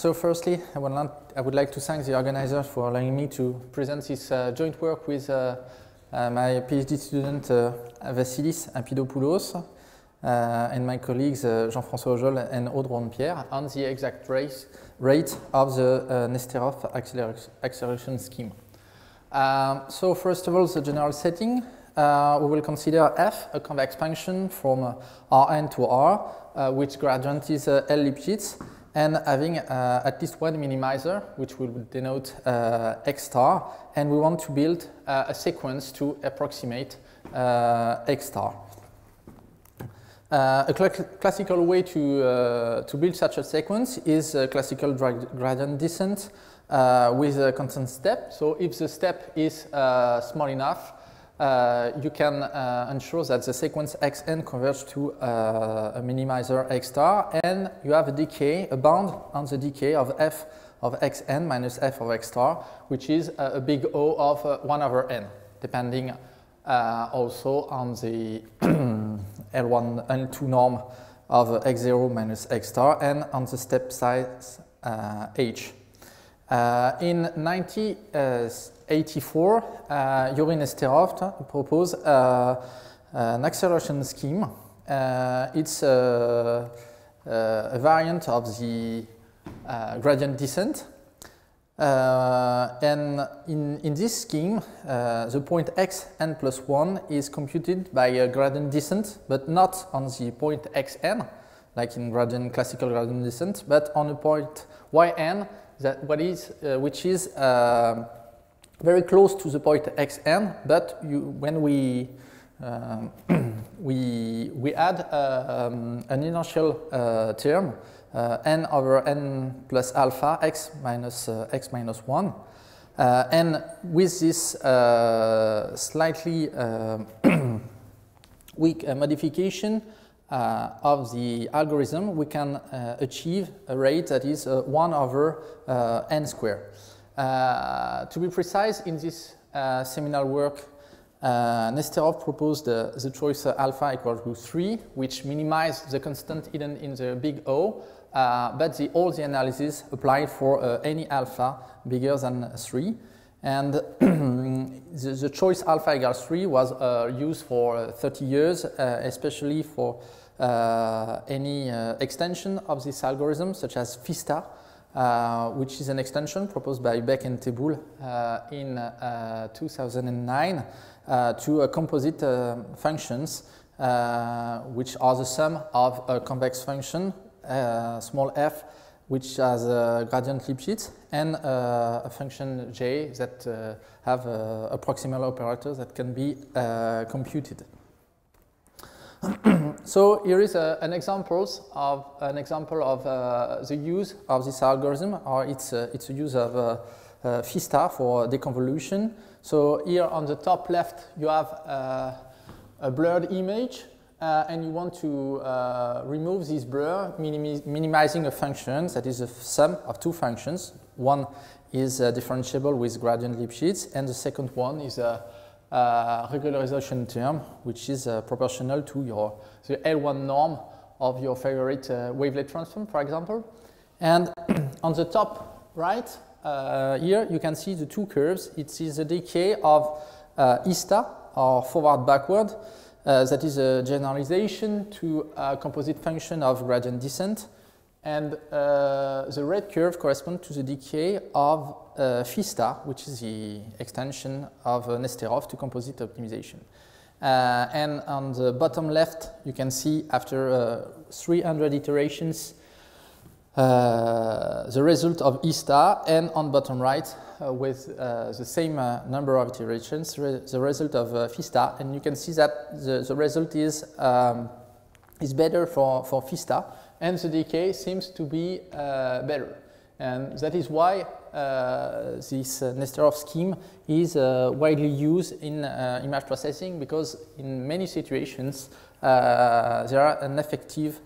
Uh, so firstly, I would, I would, like to thank the organizers for allowing me to present this uh, joint work with uh, uh my PhD student uh, Vassilis Apidopoulos uh, and my colleagues Jean-François Aujol and Aude Rondepierre on the exact race, rate of the Nesterov acceleration scheme. Um, so first of all, the general setting. we will consider f a convex function from Rn to R, which gradient is L Lipschitz, and having uh, at least one minimizer, which will denote uh, x star, and we want to build uh, a sequence to approximate uh, x star. Uh, a cl classical way to, uh, to build such a sequence is a classical gradient descent with a constant step. So if the step is small enough, uh, you can uh, ensure that the sequence xn converges to uh, a minimizer x star, and you have a decay, a bound on the decay of f of xn minus f of x star, which is a, a big O of uh, 1 over n, depending uh, also on the L1, L2 norm of x0 minus x star, and on the step size uh, h. in 90 84, uh, Nesterov proposed uh, an acceleration scheme. Uh, it's a, a, variant of the uh, gradient descent. Uh, and in, in this scheme, uh, the point x n plus 1 is computed by a gradient descent, but not on the point xn, like in gradient classical gradient descent, but on a point yn, that what is, which is very close to the point xn, but you, when we, um, we, we add um, an inertial uh, term, uh, n over n plus alpha x minus uh, x minus 1, uh, and with this uh, slightly weak modification of the algorithm, we can achieve a rate that is 1 over n squared. Uh, to be precise, in this uh, seminal work, uh, Nesterov proposed the, the choice alpha equals to 3, which minimized the constant hidden in the big O, uh, but the, all the analysis applied for uh, any alpha bigger than 3. And the, the, choice alpha equals 3 was uh, used for 30 years, especially for any extension of this algorithm, such as FISTA, uh, Uh, which is an extension proposed by Beck and Teboulle uh, in uh, 2009 uh, to composite uh, functions, uh, which are the sum of a convex function, small f, which has a gradient Lipschitz, and a function j that have a, a proximal operator that can be computed. so here is a, an examples of an example of uh, the use of this algorithm, or it's a, it's use of uh, uh, for deconvolution. So here on the top left, you have uh, a blurred image, uh, and you want to uh, remove this blur, minimizing a function that is a sum of two functions. One is differentiable with gradient Lipschitz, and the second one is a uh, regularization term, which is uh, proportional to your the L1 norm of your favorite uh, wavelet transform, for example. And on the top right, uh, here you can see the two curves. It is a decay of uh, ISTA, or forward-backward, uh, that is a generalization to a composite function of gradient descent. And the red curve corresponds to the decay of uh, FISTA, which is the extension of uh, Nesterov to composite optimization. Uh, and on the bottom left, you can see after uh, 300 iterations, uh, the result of ISTA, and on bottom right, uh, with the same number of iterations, re the result of FISTA. And you can see that the, the result is, um, is better for, for FISTA and the decay seems to be uh, better. And that is why uh, this uh, Nesterov scheme is uh, widely used in uh, image processing because in many situations uh, there are an effective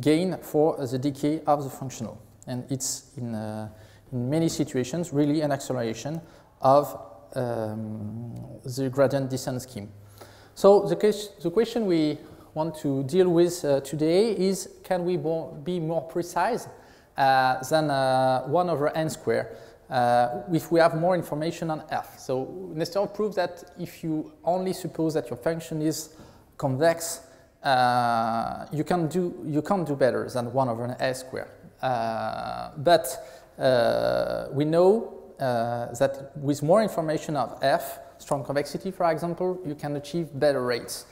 gain for the decay of the functional. And it's in, in many situations really an acceleration of um, the gradient descent scheme. So the, the question we want to deal with uh, today is can we be more precise uh, than uh, 1 over n squared uh, if we have more information on f. So Nesterov proved that if you only suppose that your function is convex, uh, you, can do, you can't do better than 1 over s squared. Uh, but we know that with more information of f, strong convexity, for example, you can achieve better rates.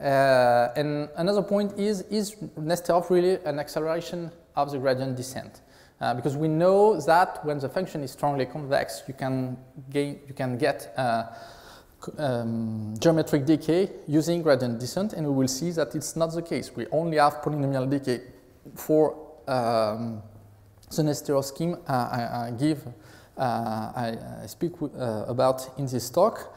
Uh, and another point is, is Nesterov really an acceleration of the gradient descent? Uh, because we know that when the function is strongly convex, you can, gain, you can get uh, um, geometric decay using gradient descent, and we will see that it's not the case. We only have polynomial decay for um, the Nesterov scheme uh, I, I, give, uh, I, I, speak uh, about in this talk.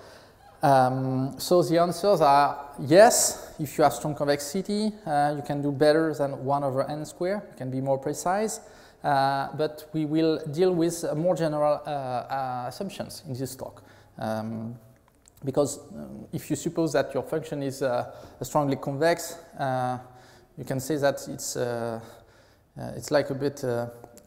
Um, so the answers are yes, if you have strong convexity, uh, you can do better than 1 over n squared, you can be more precise, uh, but we will deal with more general uh, uh assumptions in this talk. Um, because um, if you suppose that your function is uh, strongly convex, uh, you can say that it's, it's like a bit,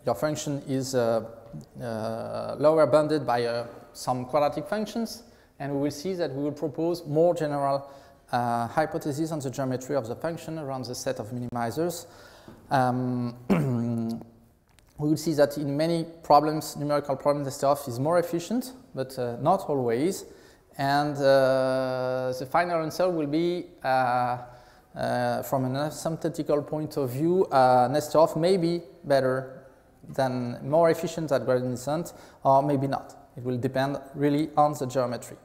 your function is lower bounded by some quadratic functions, and we will see that we will propose more general uh, hypotheses on the geometry of the function around the set of minimizers. Um, we will see that in many problems, numerical problems, the stuff is more efficient, but uh, not always. And uh, the final answer will be, uh, uh from an asymptotical point of view, uh, Nesterov may be better than, more efficient than gradient descent, or maybe not. It will depend really on the geometry.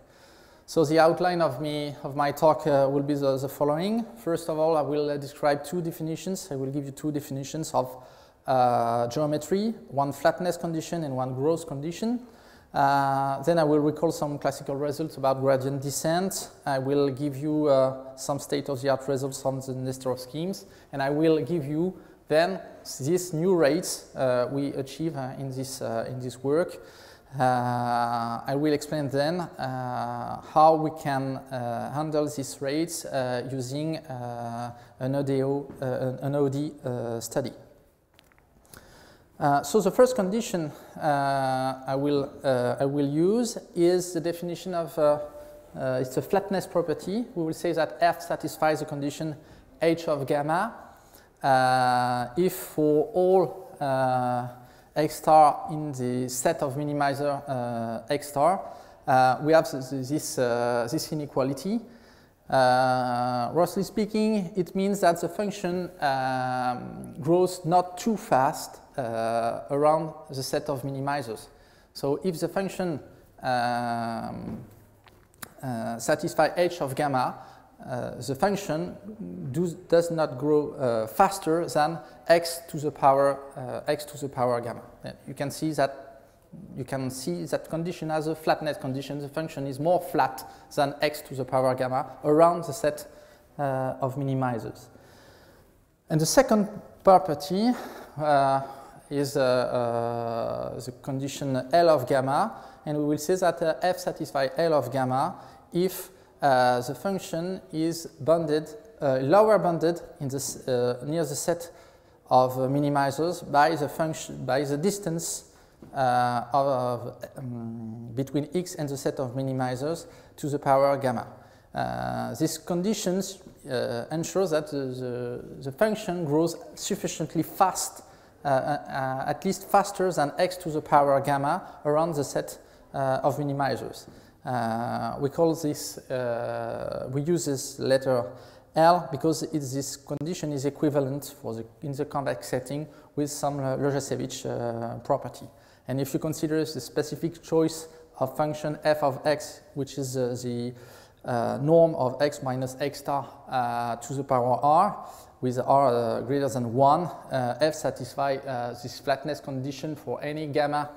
So the outline of, me, of my talk uh, will be the, the, following. First of all, I will uh, describe two definitions. I will give you two definitions of uh, geometry, one flatness condition and one growth condition. Uh, then I will recall some classical results about gradient descent. I will give you uh, some state-of-the-art results on the Nesterov schemes. And I will give you then these new rates uh, we achieve in, this, in this work. Uh, I will explain then uh, how we can uh, handle these rates using an, ODO, an ODE study. Uh, so the first condition uh, I, will, uh, I will use is the definition of, it's a flatness property. We will say that f satisfies the condition h of gamma if for all x star in the set of minimizer uh, x star, uh, we have this, uh, this inequality. Uh, roughly speaking, it means that the function um, grows not too fast uh, around the set of minimizers. So if the function um, uh, satisfies h of gamma, the function do, does not grow faster than x to the power uh, x to the power gamma. You can see that you can see that condition as a flatness condition. The function is more flat than x to the power gamma around the set uh, of minimizers. And the second property uh, is the condition L of gamma, and we will say that f satisfies L of gamma if uh, the function is bounded, uh, lower bounded in this, uh, near the set of minimizers by the function by the distance uh, of, um, between x and the set of minimizers to the power gamma. Uh, these conditions uh, ensure that the, the, function grows sufficiently fast, at least faster than x to the power gamma around the set of minimizers. Uh, we call this, uh, we use this letter L because this condition is equivalent for the, in the convex setting with some uh, uh, property. And if you consider the specific choice of function f of x, which is uh, the uh, norm of x minus x star uh, to the power r, with r uh, greater than 1, f satisfies this flatness condition for any gamma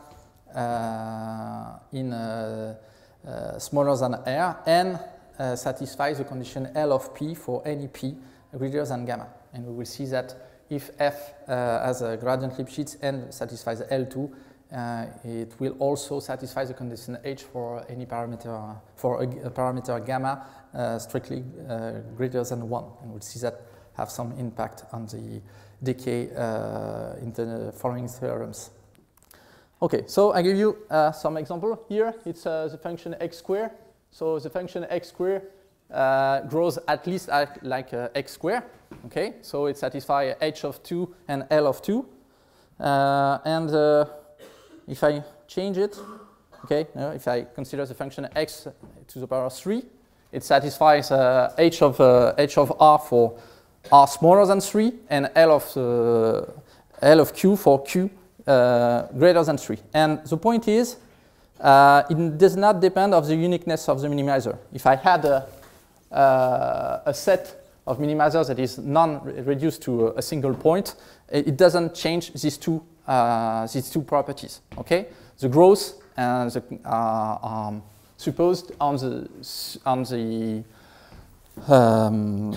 in uh, smaller than r and uh, satisfies the condition L of p for any p greater than gamma. And we will see that if f uh, has a gradient Lipschitz and satisfies L2, uh, it will also satisfy the condition h for any parameter, for a, a parameter gamma uh, strictly uh, greater than 1. And we'll see that have some impact on the decay uh, in the following theorems. Okay, so I give you some example here. It's the function x squared. So the function x squared grows at least at, like x squared. Okay, so it satisfies h of 2 and l of 2. and if I change it, okay, uh, if I consider the function x to the power of 3, it satisfies uh, h, of, uh, h of r for r smaller than 3 and L of, uh, L of q for q uh, greater than 3. And the point is, uh, it does not depend of the uniqueness of the minimizer. If I had a, a set of minimizers that is non-reduced to a, a single point, it doesn't change these two uh, these two properties. Okay, the growth and the uh, um, supposed on the on the um,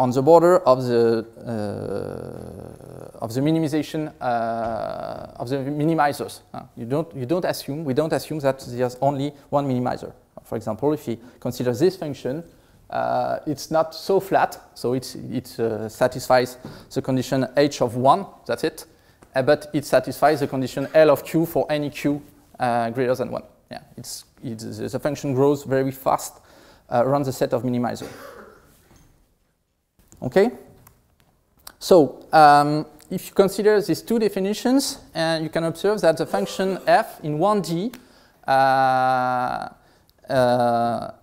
on the border of the uh, of the minimization uh, of the minimizers. Uh, you don't you don't assume we don't assume that there's only one minimizer. For example, if we consider this function, uh, it's not so flat, so it's, it uh, satisfies the condition h of 1, that's it, uh, but it satisfies the condition L of q for any q greater than 1. Yeah, it's, it's, the function grows very fast around the set of minimizer. Okay? So, um, if you consider these two definitions, uh, you can observe that the function f in 1D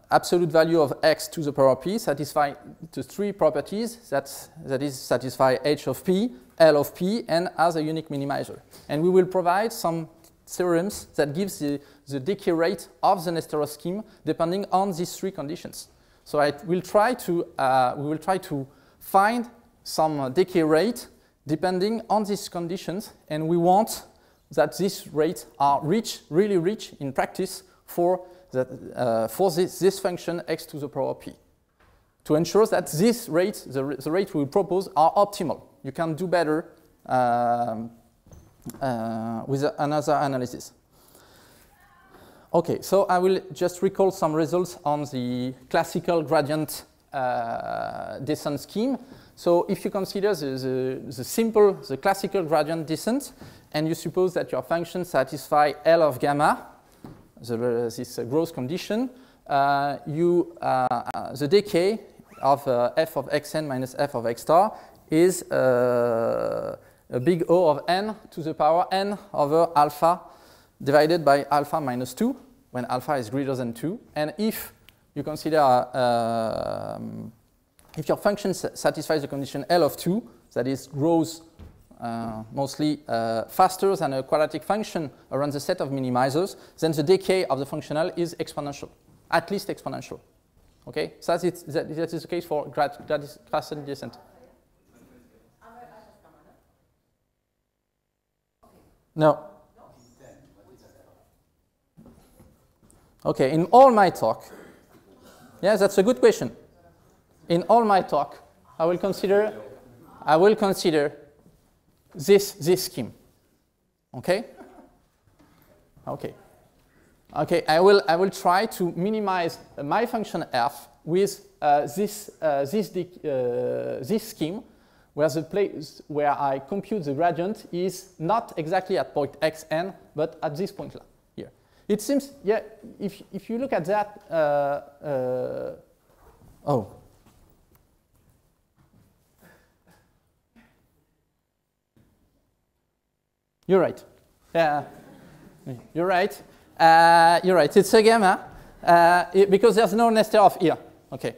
absolute value of x to the power p satisfy the three properties that, that is satisfy h of p, l of p, and as a unique minimizer. And we will provide some theorems that gives the, the decay rate of the Nesterov scheme depending on these three conditions. So I will try to, uh, we will try to find some uh, decay rate depending on these conditions, and we want that these rates are rich, really rich in practice for that, uh, for this, this function x to the power p to ensure that this rate, the, the rate we propose, are optimal. You can do better um, uh, with another analysis. Okay, so I will just recall some results on the classical gradient descent scheme. So if you consider the, the, the, simple, the classical gradient descent, and you suppose that your function satisfy L of gamma, the, this growth condition, uh, you, uh, the decay of uh, f of xn minus f of x star is a big O of n to the power n over alpha divided by alpha minus 2 when alpha is greater than 2. And if you consider uh, if your function satisfies the condition L of 2, that is grows uh, mostly uh, faster than a quadratic function around the set of minimizers, then the decay of the functional is exponential, at least exponential. Okay, so that's it, that, that is the case for grad, gradient descent. No. Okay, in all my talk, yes, that's a good question. In all my talk, I will consider, I will consider this, this scheme. Okay? Okay. Okay, I will, I will try to minimize my function f with uh, this, uh, this, uh, this scheme where the place where I compute the gradient is not exactly at point xn, but at this point here. It seems, yeah, if, if you look at that, uh, uh, oh, You're right. Yeah, you're right. Uh, you're right. It's a gamma uh, it, because there's no Nesterov here. Okay.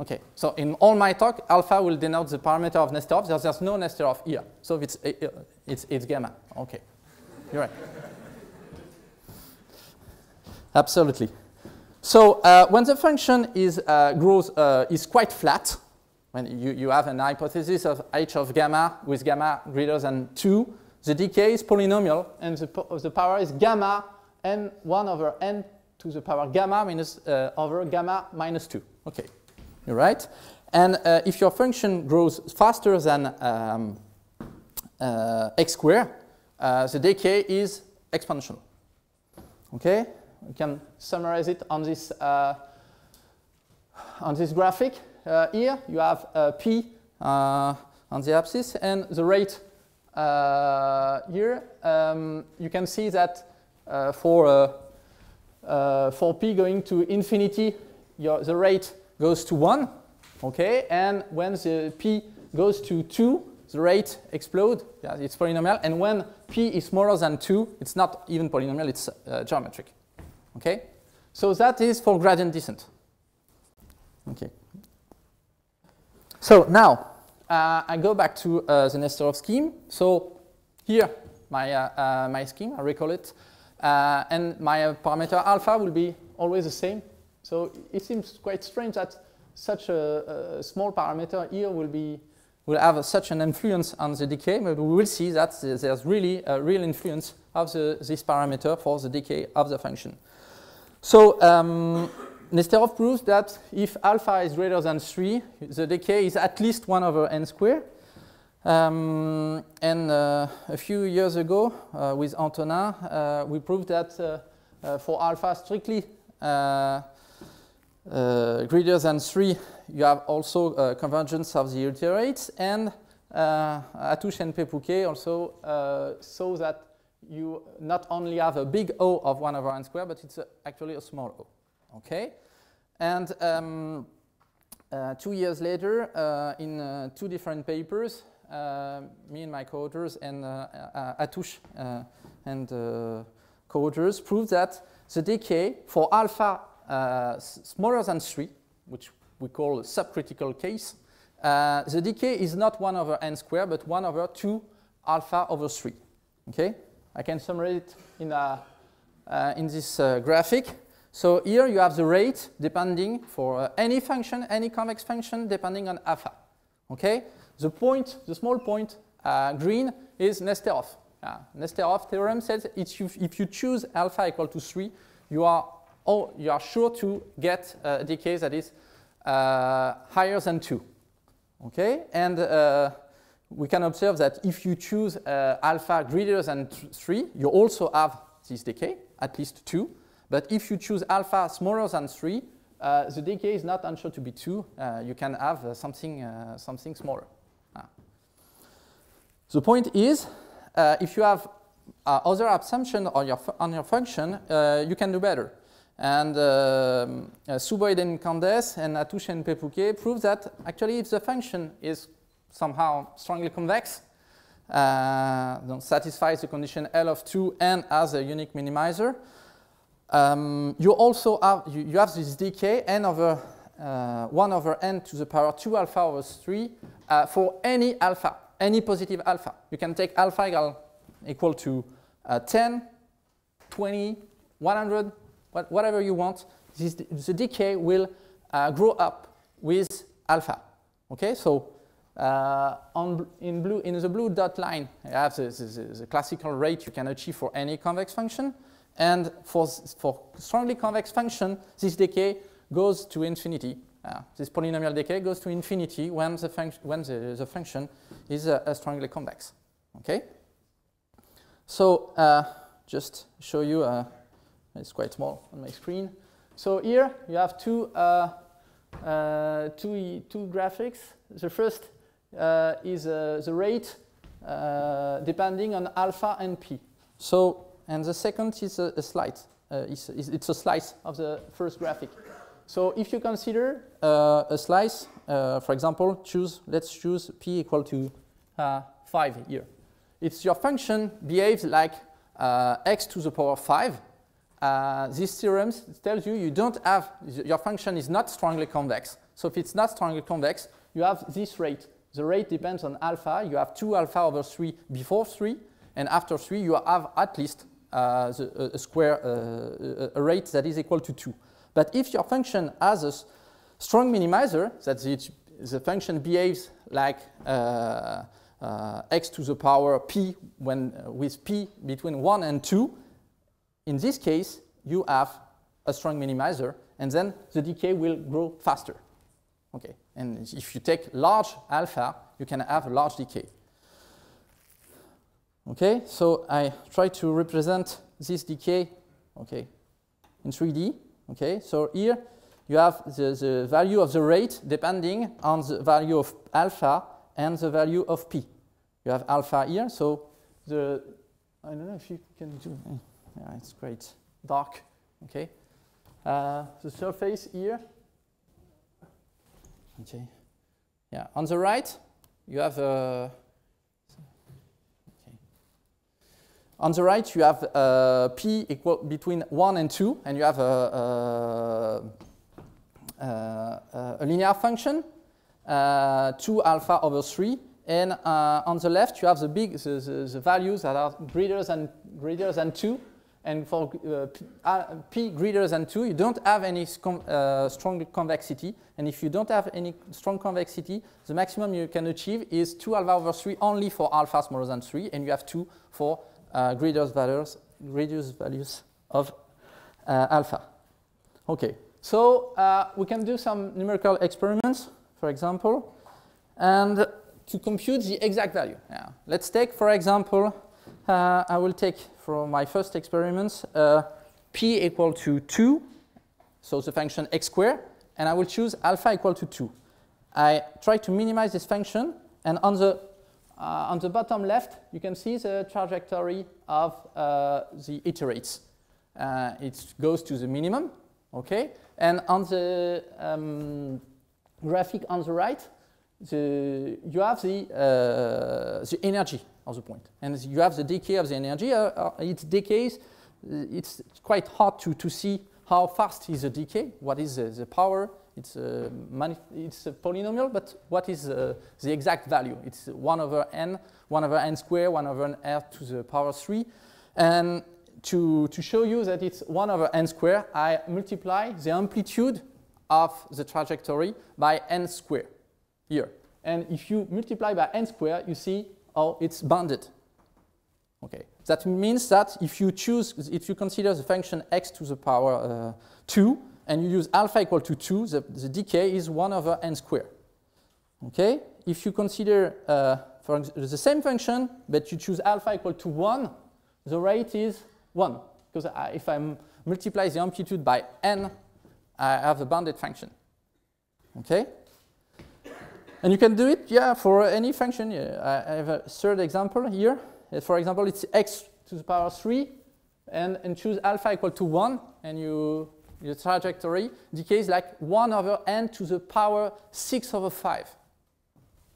Okay. So in all my talk, alpha will denote the parameter of Nesterov. There's, there's no Nesterov here. So it's, it's, it's gamma. Okay. You're right. Absolutely. So uh, when the function is uh, grows uh, is quite flat, when you, you have an hypothesis of h of gamma with gamma greater than 2, the decay is polynomial, and the, the power is gamma n 1 over n to the power gamma minus uh, over gamma minus 2. Okay, you're right. And uh, if your function grows faster than um, uh, x squared, the decay is exponential. Okay, we can summarize it on this uh, on this graphic. Uh, here you have uh, p uh, on the axis and the rate here. Um, you can see that for for p going to infinity, your, the rate goes to one. Okay, and when the p goes to two, the rate explodes. Yeah, it's polynomial. And when p is smaller than 2, it's not even polynomial, it's uh, geometric. Okay? So that is for gradient descent. Okay. So now, uh, I go back to uh, the Nesterov scheme. So here, my, uh, uh, my scheme, I recall it. Uh, and my parameter alpha will be always the same. So it seems quite strange that such a, a small parameter here will be will have such an influence on the decay, but we will see that there's really a real influence of the, this parameter for the decay of the function. So um, Nesterov proves that if alpha is greater than 3, the decay is at least 1 over n squared. Um, and uh, a few years ago, uh, with Antonin, uh, we proved that uh, uh, for alpha strictly uh, greater than 3, you have also convergence of the iterates, and Attouch and Peypouquet also saw that you not only have a big O of 1 over n squared, but it's a, actually a small O. Okay? And um, uh, two years later, uh, in uh, two different papers, me and my co-authors and Attouch and co-authors proved that the decay for alpha smaller than 3, which we call a subcritical case, uh, the decay is not 1 over n squared, but 1 over 2 alpha over 3. Okay? I can summarize it in, a, uh, in this uh, graphic. So here you have the rate depending for uh, any function, any convex function, depending on alpha. Okay? The point, the small point, uh, green, is Nesterov. Uh, Nesterov theorem says if you, if you choose alpha equal to 3, you are, oh, you are sure to get a decay that is uh, higher than 2. Okay, and uh, we can observe that if you choose uh, alpha greater than 3, you also have this decay, at least 2. But if you choose alpha smaller than 3, uh, the decay is not unsure to be 2. Uh, you can have uh, something, something smaller. Ah. The point is, if you have other assumption on your, on your function, you can do better. And uh, uh, and Candes and Attouch and Peypouquet prove that actually if the function is somehow strongly convex, uh, satisfies the condition L of 2 and has a unique minimizer, um, you also have, you, you, have this decay n over uh, 1 over n to the power 2 alpha over 3 uh, for any alpha, any positive alpha. You can take alpha equal, equal to uh, 10, 20, 100, whatever you want, this, the decay will uh, grow up with alpha. Okay, so uh, on in blue in the blue dot line, you have the, the, the, classical rate you can achieve for any convex function, and for for strongly convex function, this decay goes to infinity. Uh, this polynomial decay goes to infinity when the function when the, the function is uh, strongly convex. Okay. So uh, just show you uh, it's quite small on my screen. So here you have two, uh, uh, two, two graphics. The first uh, is uh, the rate uh, depending on alpha and p. So, and the second is a, a slice. Uh, it's, it's, a slice of the first graphic. So if you consider a slice, for example, choose, let's choose p equal to 5 here. It's your function behaves like x to the power 5 uh, this theorem tells you you don't have, your function is not strongly convex. So if it's not strongly convex, you have this rate. The rate depends on alpha. You have 2 alpha over 3 before 3, and after 3 you have at least uh, the, a, square, uh, a rate that is equal to 2. But if your function has a strong minimizer, that the, the function behaves like uh, uh, x to the power p when, with p between 1 and 2, in this case, you have a strong minimizer, and then the decay will grow faster. Okay, and if you take large alpha, you can have a large decay. Okay, so I try to represent this decay, okay, in 3D. Okay, so here you have the, the value of the rate depending on the value of alpha and the value of p. You have alpha here, so the, I don't know if you can do, yeah, it's great, dark, okay. Uh, the surface here, okay, yeah, on the right, you have a, On the right, you have uh, p equal between 1 and 2, and you have a, a, a, a linear function, uh, 2 alpha over 3. And uh, on the left, you have the big the, the, the, values that are greater than, greater than 2. And for uh, p, uh, greater than 2, you don't have any uh, strong convexity. And if you don't have any strong convexity, the maximum you can achieve is 2 alpha over 3 only for alpha smaller than 3, and you have 2 for uh, reduced values, reduced values of uh, alpha. Okay, so uh, we can do some numerical experiments, for example, and to compute the exact value. Yeah. Let's take, for example, uh, I will take for my first experiments uh, p equal to 2, so the function x squared, and I will choose alpha equal to 2. I try to minimize this function, and on the uh, on the bottom left, you can see the trajectory of uh, the iterates. Uh, it goes to the minimum, okay? And on the um, graphic on the right, the, you have the, uh, the energy of the point. And you have the decay of the energy. Uh, uh, it decays. It's quite hard to, to see how fast is the decay, what is the, the power, it's a, it's a polynomial, but what is uh, the exact value? It's 1 over n, 1 over n squared, 1 over n to the power 3. And to, to show you that it's 1 over n squared, I multiply the amplitude of the trajectory by n squared here. And if you multiply by n squared, you see, oh, it's bounded. Okay, that means that if you choose, if you consider the function x to the power uh, 2, and you use alpha equal to 2, the, the decay is 1 over n squared. Okay? If you consider uh, for the same function, but you choose alpha equal to 1, the rate is 1. Because if I multiply the amplitude by n, I have a bounded function. Okay? And you can do it, yeah, for any function. I have a third example here. For example, it's x to the power 3, and, and choose alpha equal to 1, and you the trajectory decays like 1 over n to the power 6 over 5.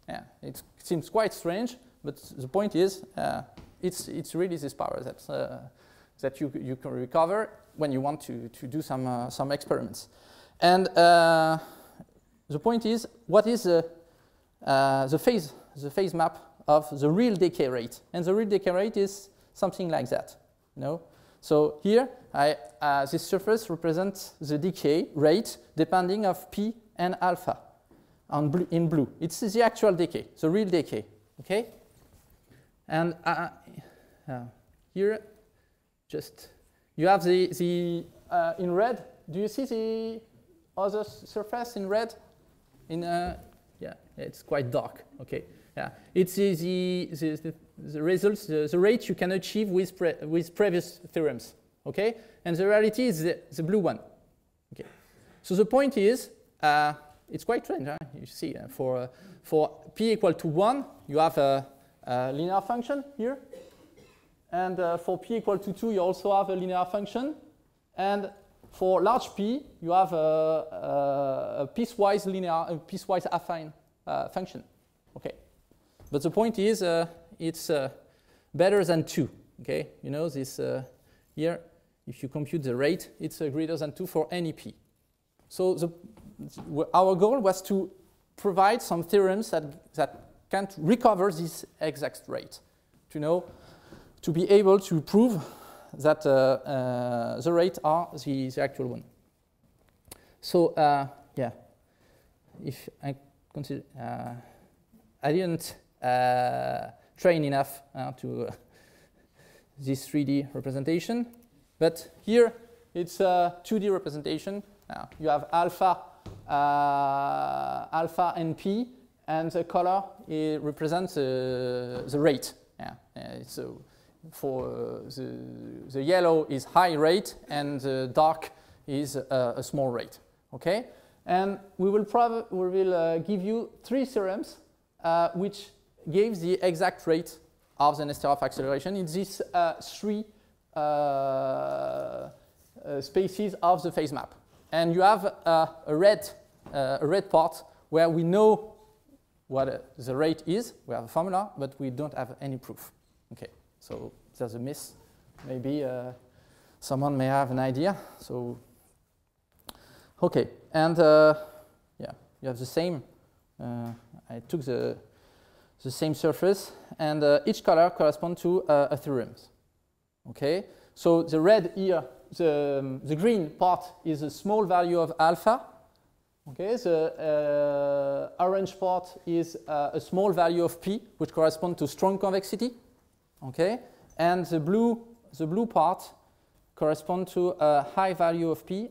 Yeah, it seems quite strange, but the point is uh, it's, it's really this power that, uh, that you, you can recover when you want to, to do some, uh, some experiments. And uh, the point is, what is the, uh, the, phase, the phase map of the real decay rate? And the real decay rate is something like that. You know? So here, I, uh, this surface represents the decay rate depending of p and alpha on bl in blue. It's the actual decay, the real decay, okay? And uh, uh, here, just, you have the, the uh, in red, do you see the other surface in red? In, uh, it's quite dark, okay. Yeah, it's the, the, the, results, the, the rate you can achieve with, pre with previous theorems. Okay? And the reality is the, the blue one. Okay. So the point is, uh, it's quite strange. Huh? You see, uh, for, uh, for p equal to 1, you have a, a linear function here. And uh, for p equal to 2, you also have a linear function. And for large p, you have a, a, a piecewise linear, a piecewise affine uh, function. Okay. But the point is, uh, it's uh, better than 2. Okay, you know this uh, here. If you compute the rate, it's uh, greater than 2 for any p. So the, our goal was to provide some theorems that, that can recover this exact rate. To know, to be able to prove that uh, the rate are the, the actual one. So yeah, if I consider, I didn't uh, train enough uh, to uh, this 3D representation. But here it's a 2D representation. you have alpha, alpha and p, and the color represents the rate. Yeah. so for uh, the, the yellow is high rate and the dark is a small rate. Okay? And we will, we will uh, give you three theorems uh, which gives the exact rate of the Nesterov acceleration in these uh, three uh, uh, spaces of the phase map. And you have a red, a red part where we know what the rate is. We have a formula, but we don't have any proof. Okay, so there's a miss. Maybe someone may have an idea. So Okay, and uh, yeah, you have the same. Uh, I took the the same surface, and uh, each color corresponds to uh, a theorem. Okay, so the red here, the um, the green part is a small value of alpha. Okay, the uh, orange part is uh, a small value of p, which corresponds to strong convexity. Okay, and the blue the blue part corresponds to a high value of p.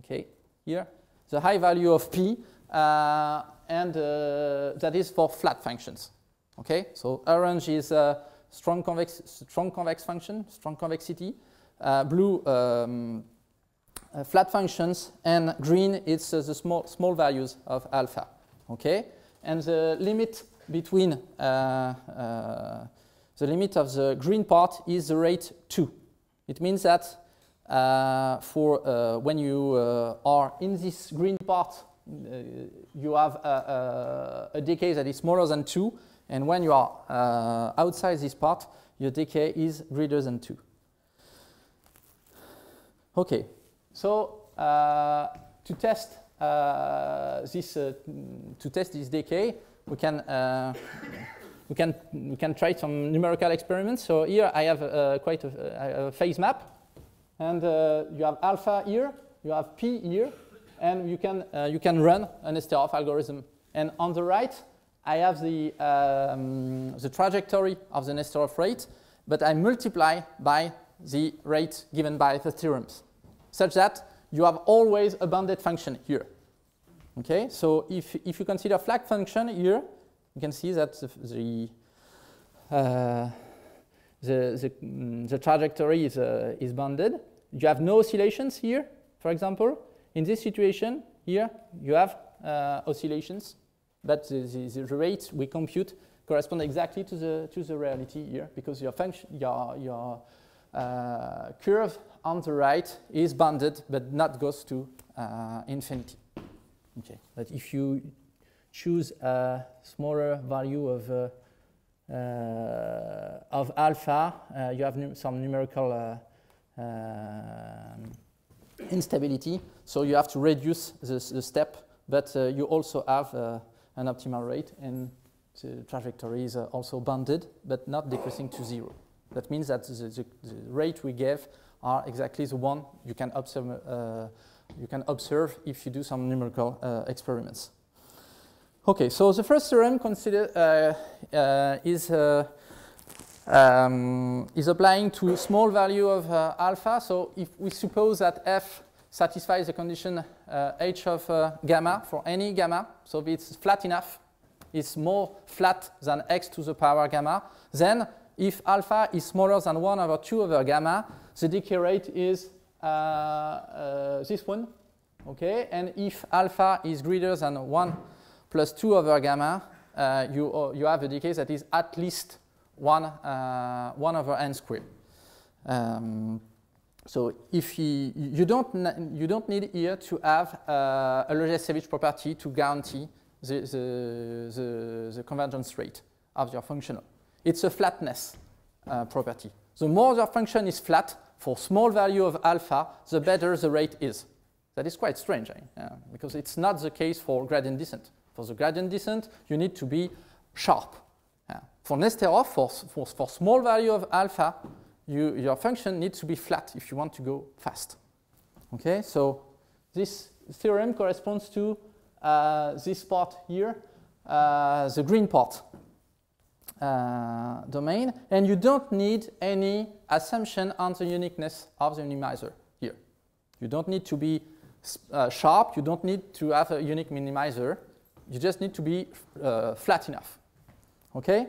okay, here, the high value of p, uh, and uh, that is for flat functions. Okay, so orange is a strong convex, strong convex function, strong convexity. Uh, blue, um, uh, flat functions, and green, it's uh, the small, small values of alpha. Okay, and the limit between uh, the limit of the green part is the rate 2. It means that Uh, for uh, when you uh, are in this green part, uh, you have a, a, a, decay that is smaller than 2, and when you are uh, outside this part, your decay is greater than 2. Okay, so to test this to test this decay, we can we can we can try some numerical experiments. So here I have uh, quite a, a, phase map and uh, you have alpha here, you have p here, and you can, uh, you can run an Nesterov algorithm. And on the right, I have the, um, the trajectory of the Nesterov rate, but I multiply by the rate given by the theorems, such that you have always a bounded function here. Okay, so if, if you consider flag function here, you can see that the, the, uh, the, the, mm, the, trajectory is, uh, is bounded. You have no oscillations here, for example. In this situation, here, you have uh, oscillations, but the, the, the rate we compute correspond exactly to the, to the reality here, because your, function, your, your uh, curve on the right is bounded, but not goes to uh, infinity. Okay, but if you choose a smaller value of, uh, uh of alpha, uh, you have num some numerical uh, um, instability. So you have to reduce the, the step, but uh, you also have uh, an optimal rate, and the trajectory is uh, also bounded, but not decreasing to zero. That means that the, the, the rate we gave are exactly the one you can observe, uh, you can observe if you do some numerical uh, experiments. Okay, so the first theorem consider, uh, is um, is applying to small value of uh, alpha. So if we suppose that f satisfies the condition uh, h of uh, gamma for any gamma, so it's flat enough, it's more flat than x to the power gamma, then if alpha is smaller than 1 over 2 over gamma, the decay rate is uh, uh, this one. Okay, and if alpha is greater than 1 plus 2 over gamma, uh, you, you have a decay that is at least 1, uh, 1 over n squared. Um, so if he, you, don't, you don't need here to have uh, a Łojasiewicz property to guarantee the, the, the, the, convergence rate of your functional. It's a flatness uh, property. The more your function is flat for small value of alpha, the better the rate is. That is quite strange, eh? because it's not the case for gradient descent. For the gradient descent, you need to be sharp. For Nesterov, for, for, for small value of alpha, you, your function needs to be flat if you want to go fast. Okay, so this theorem corresponds to uh, this part here, uh, the green part uh, domain, and you don't need any assumption on the uniqueness of the minimizer here. You don't need to be uh, sharp, you don't need to have a unique minimizer, you just need to be uh, flat enough. Okay?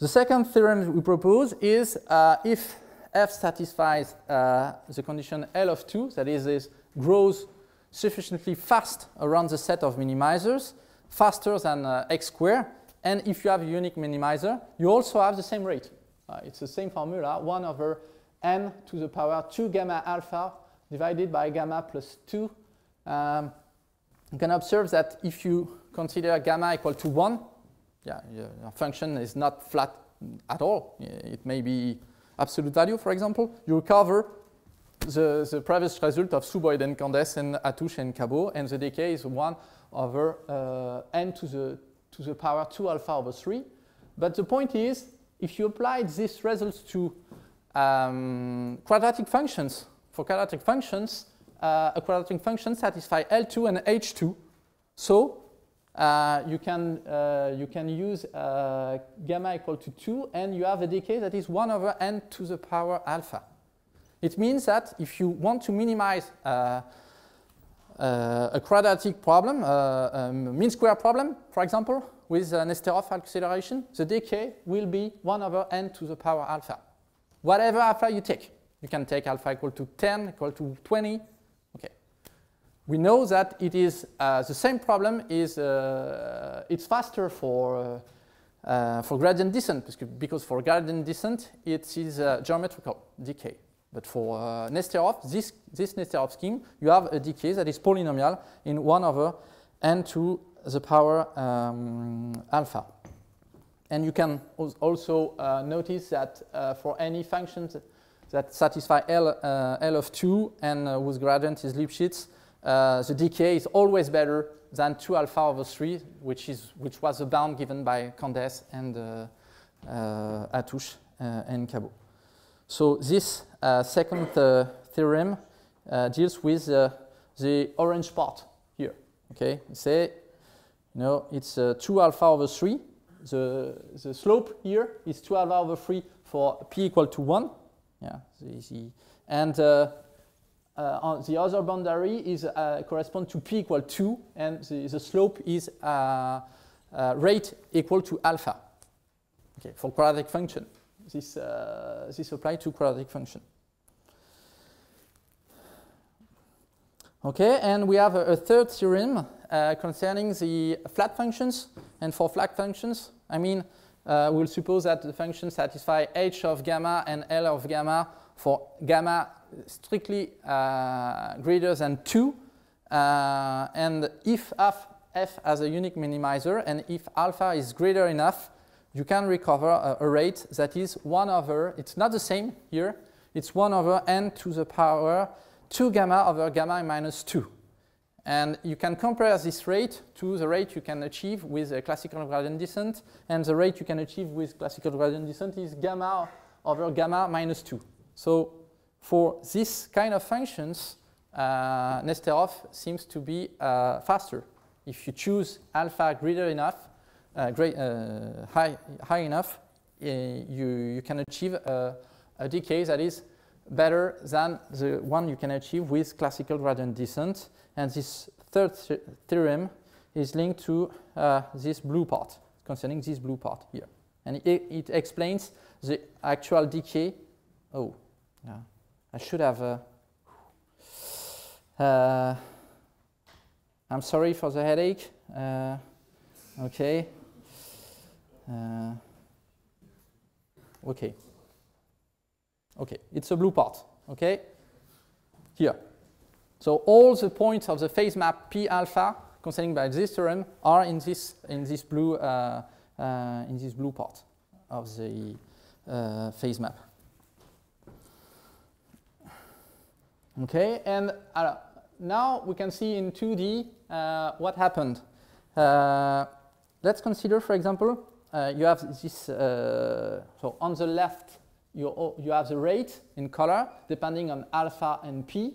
The second theorem we propose is uh, if f satisfies uh, the condition L of 2, that is, is grows sufficiently fast around the set of minimizers, faster than uh, x squared, and if you have a unique minimizer, you also have the same rate. Uh, it's the same formula, 1 over n to the power 2 gamma alpha divided by gamma plus 2. Um, you can observe that if you consider gamma equal to 1, yeah, your function is not flat at all. It may be absolute value, for example. You recover the, the previous result of Su, Boyd and Candes and Attouch and Cabot, and the decay is 1 over uh, n to the, to the power 2 alpha over 3. But the point is, if you apply these results to um, quadratic functions, for quadratic functions, uh, a quadratic function satisfies L2 and H2. So uh, you, can, uh, you can use uh, gamma equal to 2, and you have a decay that is 1 over n to the power alpha. It means that if you want to minimize uh, uh, a quadratic problem, a mean square problem, for example, with an Nesterov acceleration, the decay will be 1 over n to the power alpha. Whatever alpha you take. You can take alpha equal to 10, equal to 20. We know that it is uh, the same problem is uh, it's faster for uh, uh for gradient descent because for gradient descent it is geometrical decay. But for uh, Nesterov, this, this Nesterov scheme, you have a decay that is polynomial in 1 over n to the power um, alpha. And you can also uh, notice that uh, for any functions that satisfy L, L of 2 and whose gradient is Lipschitz, uh, the decay is always better than 2 alpha over 3, which, is, which was the bound given by Candes and uh, uh Attouch uh, and Cabot. So this uh, second theorem deals with the orange part here. Okay, say, you know, it's 2 alpha over 3 the, the slope here is 2 alpha over 3 for p equal to 1. Yeah, the, and uh, on the other boundary is uh, correspond to p equal 2, and the, the slope is uh, uh, rate equal to alpha. Okay, for quadratic function. This, uh, this applies to quadratic function. Okay, and we have a, a third theorem uh, concerning the flat functions. And for flat functions, I mean, we'll suppose that the function satisfy h of gamma and L of gamma for gamma strictly uh, greater than 2. Uh, and if f, f has a unique minimizer and if alpha is greater enough, you can recover a, a, rate that is 1 over, it's not the same here, it's 1 over n to the power 2 gamma over gamma minus 2. And you can compare this rate to the rate you can achieve with a classical gradient descent. And the rate you can achieve with classical gradient descent is gamma over gamma minus 2. So for this kind of functions, uh, Nesterov seems to be uh, faster. If you choose alpha greater enough, uh, great, uh, high, high enough, uh, you, you can achieve a, a decay that is better than the one you can achieve with classical gradient descent. And this third th theorem is linked to uh, this blue part, concerning this blue part here. And it, it explains the actual decay. Oh, yeah. I should have. Uh, uh, I'm sorry for the headache. Uh, okay. Uh, okay. Okay, it's a blue part. Okay, here. So all the points of the phase map P alpha concerning by this theorem are in this in this blue uh, uh, in this blue part of the phase map. Okay, and uh, now we can see in 2D uh, what happened. Uh, let's consider, for example, you have this. so on the left, you you have the rate in color depending on alpha and p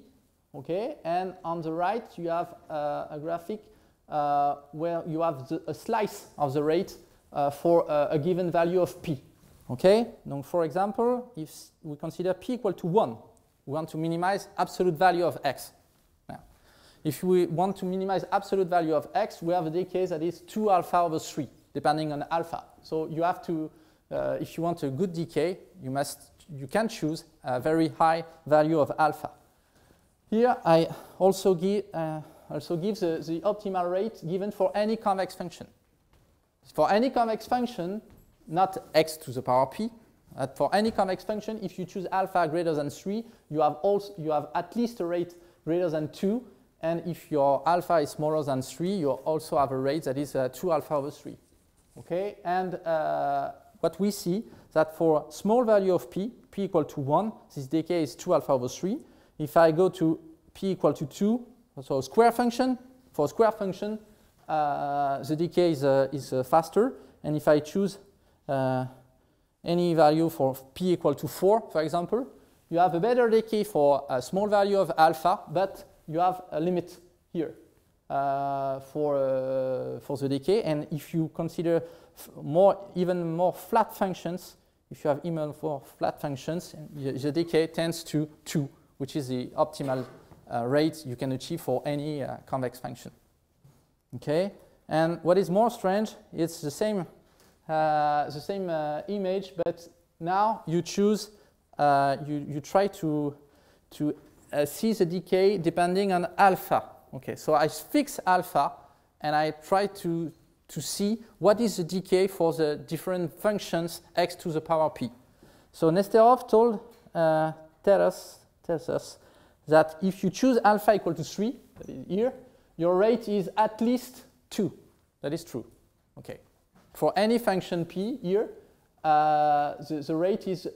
okay? And on the right, you have uh, a graphic uh, where you have the, a slice of the rate uh, for uh, a given value of p, okay? Now, for example, if we consider p equal to 1, we want to minimize absolute value of x. Now, if we want to minimize absolute value of x, we have a decay that is 2 alpha over 3. depending on alpha. So you have to, uh, if you want a good decay, you must, you can choose a very high value of alpha. Here I also give, uh, also give the, the optimal rate given for any convex function. For any convex function, not x to the power p, but for any convex function, if you choose alpha greater than 3, you have, also, you have at least a rate greater than 2, and if your alpha is smaller than 3, you also have a rate that is uh, 2 alpha over 3. Okay, and uh, what we see that for small value of p, p equal to 1, this decay is 2 alpha over 3. If I go to p equal to 2, so square function, for square function, uh, the decay is, uh, is uh, faster. And if I choose uh, any value for p equal to 4, for example, you have a better decay for a small value of alpha, but you have a limit here uh, for, uh, for the decay. And if you consider more, even more flat functions, if you have even more flat functions, the decay tends to 2, which is the optimal uh, rate you can achieve for any uh, convex function. Okay, and what is more strange, it's the same, the same uh, image, but now you choose, you, you try to, to uh, see the decay depending on alpha. Okay, so I fix alpha and I try to, to see what is the decay for the different functions x to the power p. So Nesterov told uh, tell us, tells us that if you choose alpha equal to 3, here, your rate is at least 2. That is true. Okay. For any function p here, uh, the, the rate is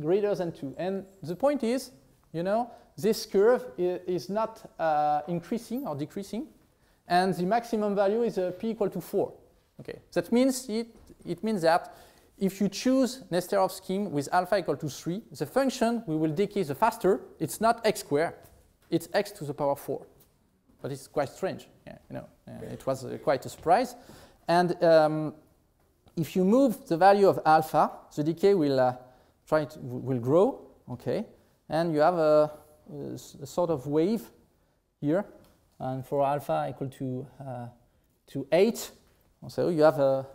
greater than 2. And the point is, you know, this curve is not uh, increasing or decreasing, and the maximum value is uh, p equal to 4. Okay, that means it, it means that if you choose Nesterov scheme with alpha equal to 3, the function we will decay the faster. It's not x squared, it's x to the power 4. But it's quite strange. Yeah, you know, it was uh, quite a surprise. And um, if you move the value of alpha, the decay will uh, try to, will grow. Okay, and you have a a sort of wave here, and for alpha equal to, uh, to 8, so you have a,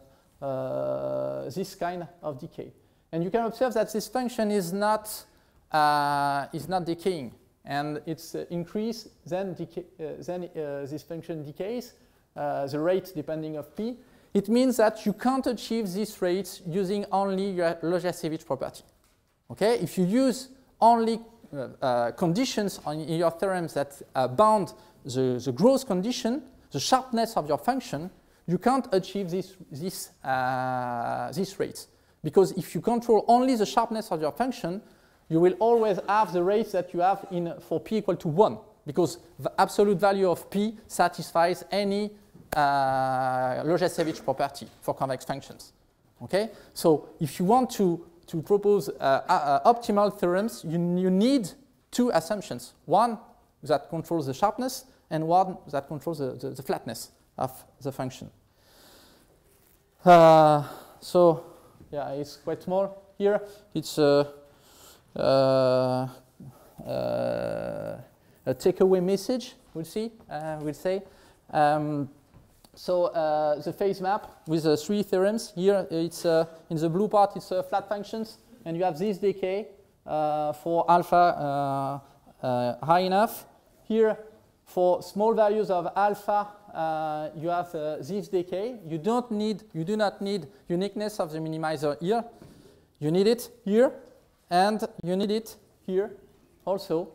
uh, this kind of decay. And you can observe that this function is not, uh, is not decaying. And it's uh, increase, then, decay, uh, then this function decays, the rate depending of p. It means that you can't achieve this rate using only your Łojasiewicz property. Okay, if you use only uh, uh, conditions on, in your theorems that uh, bound the, the growth condition, the sharpness of your function, you can't achieve this, this, uh, this rate. Because if you control only the sharpness of your function, you will always have the rates that you have in, for p equal to 1. Because the absolute value of p satisfies any uh, property for convex functions. Okay? So if you want to to propose uh, uh, optimal theorems, you, you need two assumptions. One that controls the sharpness and one that controls the, the, the flatness of the function. Uh, so yeah, it's quite small here. It's uh, uh, uh a takeaway message, we'll see, we'll say. Um, so uh, the phase map with uh, three theorems. Here it's uh, in the blue part it's uh, flat functions, and you have this decay uh, for alpha uh, high enough. Here for small values of alpha you have this decay. You don't need you do not need uniqueness of the minimizer here. You need it here, and you need it here also.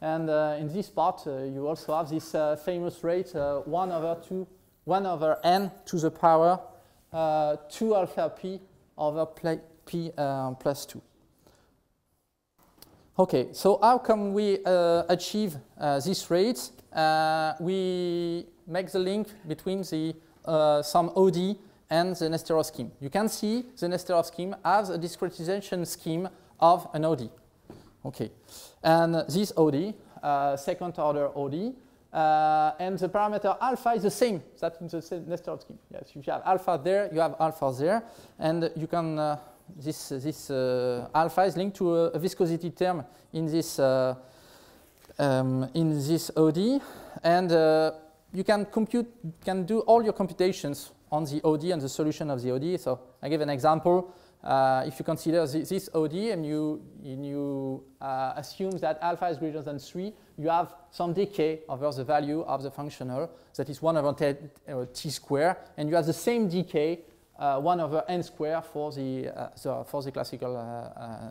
And in this part you also have this famous rate 1 over 2 1 over n to the power uh, 2 alpha p over p uh, plus 2. Okay, so how can we uh, achieve uh, these rates? Uh, we make the link between the uh, some ODE and the Nesterov scheme. You can see the Nesterov scheme as a discretization scheme of an ODE. Okay, and this ODE, second order ODE, uh, and the parameter alpha is the same that in the Nesterov scheme. Yes, you have alpha there, you have alpha there, and you can uh, this this uh, alpha is linked to a, a, viscosity term in this uh, um, in this ODE, and uh, you can compute can do all your computations on the ODE and the solution of the ODE. So I give an example. Uh, if you consider this, this, ODE and you, and you uh, assume that alpha is greater than 3, you have some decay over the value of the functional that is 1 over t, uh, t square, and you have the same decay uh, 1 over n square for the, uh, the for the classical,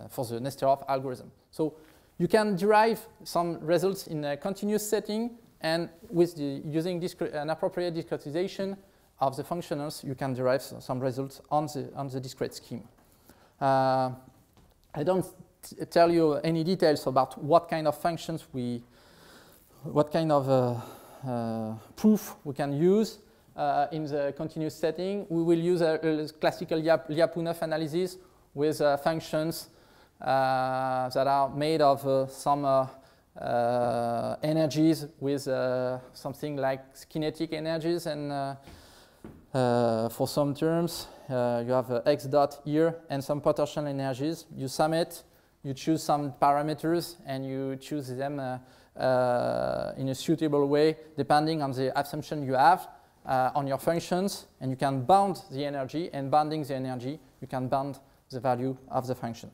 for the Nesterov algorithm. So you can derive some results in a continuous setting, and with the, using an appropriate discretization of the functionals, you can derive some results on the, on the discrete scheme. Uh, I don't tell you any details about what kind of functions we, what kind of uh, uh, proof we can use uh, in the continuous setting. We will use a, a classical Lyapunov analysis with uh, functions uh, that are made of some energies with something like kinetic energies and for some terms uh, you have uh, x dot here and some potential energies. You sum it, you choose some parameters, and you choose them uh, uh in a suitable way depending on the assumption you have on your functions. And you can bound the energy, and bounding the energy, you can bound the value of the function.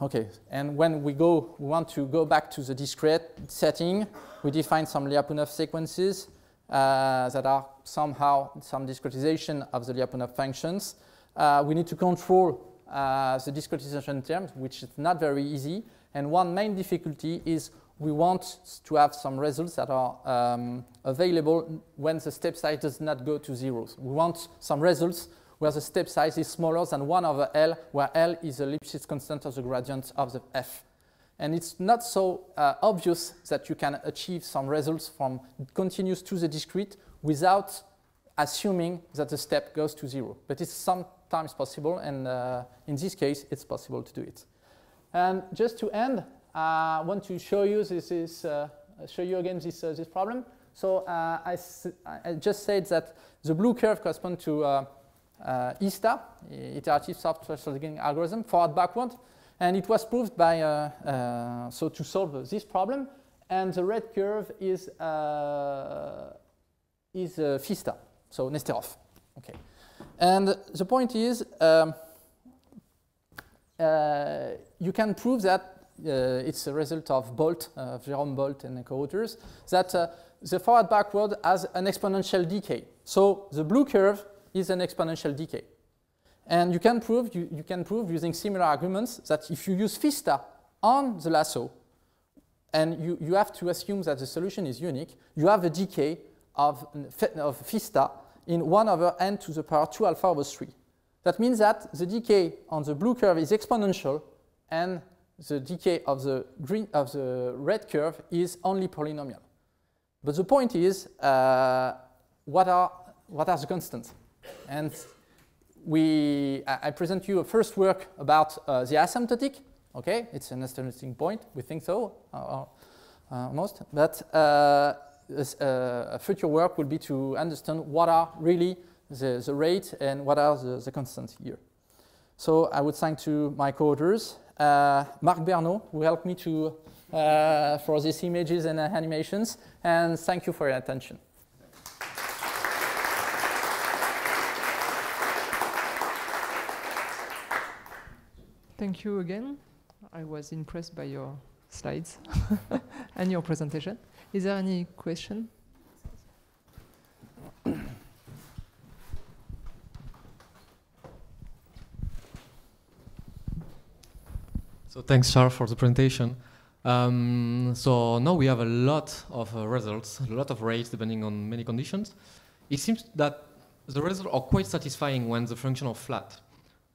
Okay, and when we go, we want to go back to the discrete setting, we define some Lyapunov sequences uh, that are somehow some discretization of the Lyapunov functions. Uh, we need to control uh, the discretization terms, which is not very easy. And one main difficulty is we want to have some results that are um, available when the step size does not go to zeros. We want some results where the step size is smaller than 1 over L, where L is the Lipschitz constant of the gradient of the F. And it's not so uh, obvious that you can achieve some results from continuous to the discrete without assuming that the step goes to zero. But it's sometimes possible, and uh, in this case, it's possible to do it. And just to end, I want to show you this is, uh, show you again this, uh, this problem. So uh, I, I, just said that the blue curve corresponds to uh, ISTA, iterative soft thresholding algorithm, forward backward. And it was proved by, uh, uh, so to solve this problem, and the red curve is, uh, is FISTA, so Nesterov. Okay. And the point is, um, uh, you can prove that uh, it's a result of Bolte, uh, Jerome Bolte and co-authors, that the forward backward has an exponential decay. So the blue curve is an exponential decay. And you can prove, you, you can prove using similar arguments that if you use FISTA on the lasso, and you, you have to assume that the solution is unique, you have a decay of, of FISTA in 1 over n to the power 2 alpha over 3. That means that the decay on the blue curve is exponential and the decay of the, green, of the red curve is only polynomial. But the point is, uh, what, are, what are the constants? And we, I, present you a first work about uh, the asymptotic. Okay, it's an interesting point. We think so, uh, uh, most. But uh, uh, future work will be to understand what are really the, the rate and what are the, the constants here. So I would thank to my co-authors, uh, Marc Bernot, who helped me to, for these images and animations, and thank you for your attention. Thank you again. I was impressed by your slides and your presentation. Is there any question? So thanks, Charles, for the presentation. Um, so now we have a lot of uh, results, a lot of rates depending on many conditions. It seems that the results are quite satisfying when the function are flat.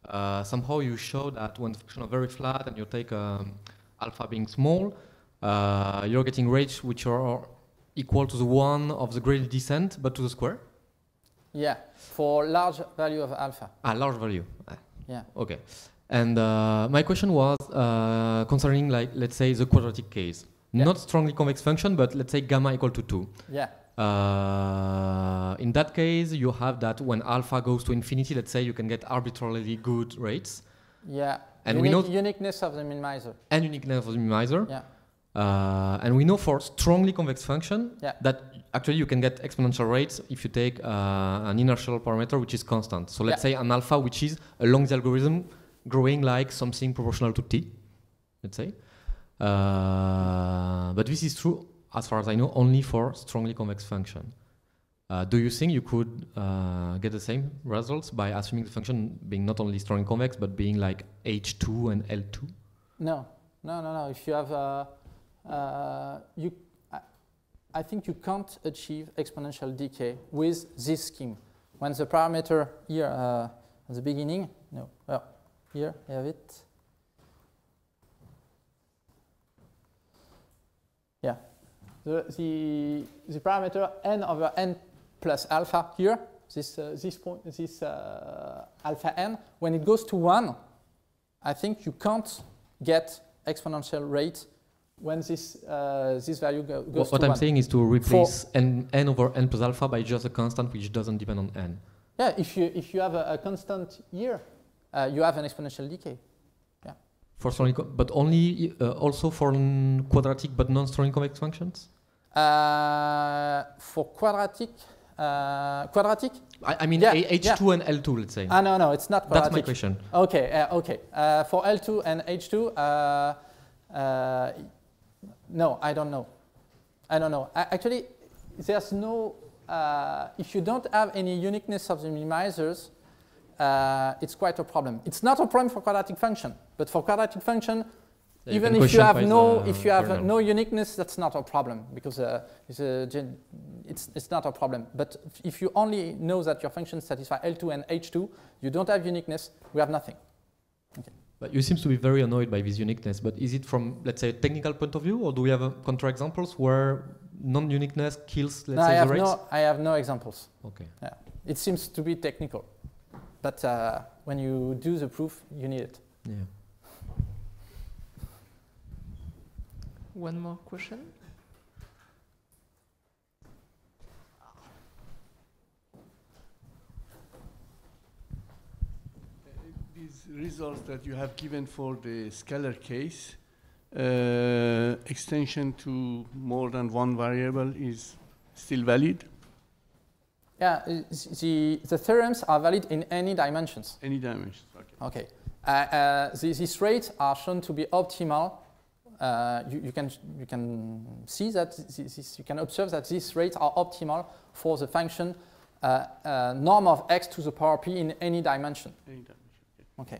Uh, somehow you show that when the function are very flat and you take um, alpha being small, you're getting rates which are equal to the one of the gradient descent, but to the square? Yeah, for large value of alpha. Ah, large value. Yeah. Okay. And uh, my question was uh, concerning, like, let's say, the quadratic case. Yeah. Not strongly convex function, but let's say gamma equal to 2. Yeah. Uh, in that case, you have that when alpha goes to infinity, let's say you can get arbitrarily good rates. Yeah. And Unique, we know uniqueness of the minimizer. And uniqueness of the minimizer. Yeah. Uh, and we know for strongly convex function Yeah. that actually you can get exponential rates if you take uh, an inertial parameter which is constant. So let's Yeah. say an alpha which is along the algorithm growing like something proportional to t, let's say. Uh, but this is true, as far as I know, only for strongly convex function. Uh, do you think you could uh, get the same results by assuming the function being not only strongly convex but being like H2 and L2? No, no, no, no. If you have, uh, you, I, I think you can't achieve exponential decay with this scheme. When the parameter here uh, at the beginning, no, well, here you have it. Yeah, the, the, the parameter n over n plus alpha here, this, uh, this point, this uh, alpha n, when it goes to one, I think you can't get exponential rate when this, uh, this value go, goes What, I'm one. saying is to replace n, n over n plus alpha by just a constant which doesn't depend on n. Yeah, if you, if you have a, a constant here, uh, you have an exponential decay. Yeah. For strongly, but only uh, also for quadratic but non-strongly convex functions. Uh, for quadratic, uh, quadratic? I, I mean Yeah, A- H2 and L2, let's say. Ah, no, no, it's not quadratic. That's my question. Okay, uh, okay. Uh, for L2 and H2, uh, uh, no, I don't know. I don't know. A- actually, there's no, uh, if you don't have any uniqueness of the minimizers, uh, it's quite a problem. It's not a problem for quadratic function, but for quadratic function, Yeah, even can if you have no, the if you have uh, no uniqueness, that's not a problem because uh, it's, a it's, it's not a problem. But if you only know that your function satisfies L2 and H2, you don't have uniqueness, we have nothing. But you seem to be very annoyed by this uniqueness. But is it from, let's say, a technical point of view, or do we have uh, counterexamples where non-uniqueness kills, let's no, I say, have the rates? no, I have no examples. Okay. Yeah. It seems to be technical, but uh, when you do the proof, you need it. Yeah. One more question. These results that you have given for the scalar case, uh, extension to more than one variable is still valid? Yeah, uh, the, the theorems are valid in any dimensions. Any dimensions? Okay. Okay. Uh, uh, the, these rates are shown to be optimal. Uh, you, you, can, you can see that, this, this- you can observe that these rates are optimal for the function uh, uh, norm of x to the power p in any dimension. Any dimension. Okay.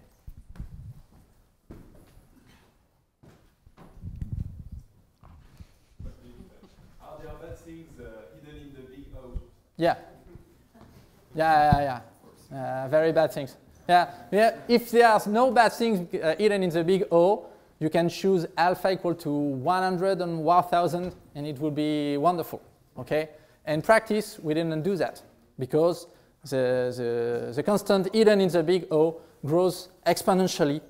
Are there bad things uh, hidden in the big O? Yeah. Yeah, yeah, yeah. Uh, very bad things. Yeah, yeah. If there's no bad things uh, hidden in the big O, you can choose alpha equal to 100 and 1000, and it will be wonderful. Okay. In practice, we didn't do that because the, the, the constant hidden in the big O grows exponentially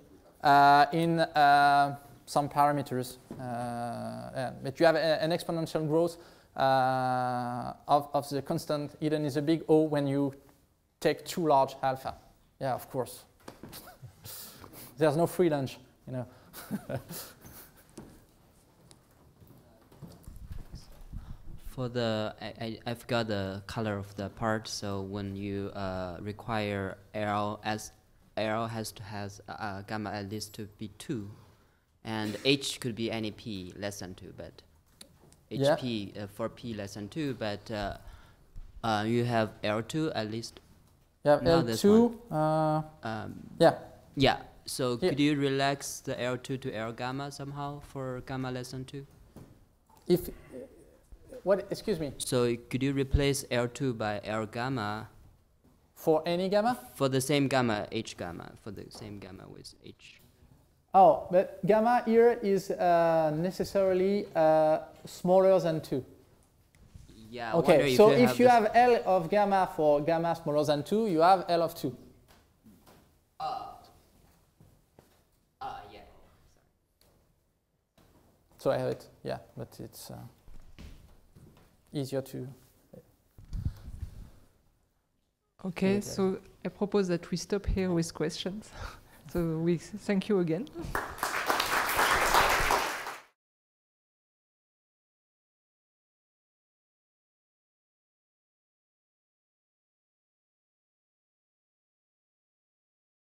uh, in uh, some parameters. Uh, but you have a- an exponential growth of, of the constant hidden is a big O when you take too large alpha. Yeah, of course. There's no free lunch, you know. For the, I, I forgot the color of the part. So when you uh, require L as L has to has uh, gamma at least to be two, and H could be any p less than two, but Yeah. HP uh, for p less than two, but uh, uh, you have L2 at least. Yeah, No, L2, uh, Um, yeah. yeah. So Yeah. could you relax the L2 to L gamma somehow for gamma less than two? If, what, excuse me, So could you replace L2 by L gamma for any gamma? for the same gamma, H gamma, for the same gamma with H? Oh, but gamma here is uh, necessarily uh, smaller than 2. Yeah. Okay, so you if you have L of gamma for gamma smaller than 2, you have L of 2. Ah, yeah. So I have it, yeah, but it's uh, easier to. Okay, so I propose that we stop here with questions. so we thank you again.